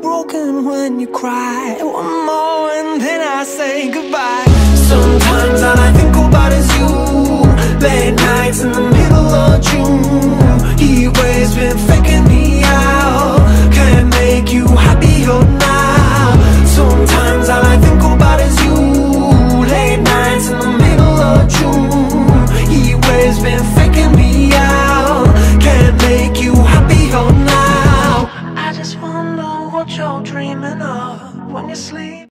broken when you cry. One more and then I say goodbye. Sometimes all I think about is you. Late nights in the middle of June. He always been faking me out. Can't make you happier now. Sometimes all I think about is you. Late nights in the middle of June. He always been dreaming of when you sleep.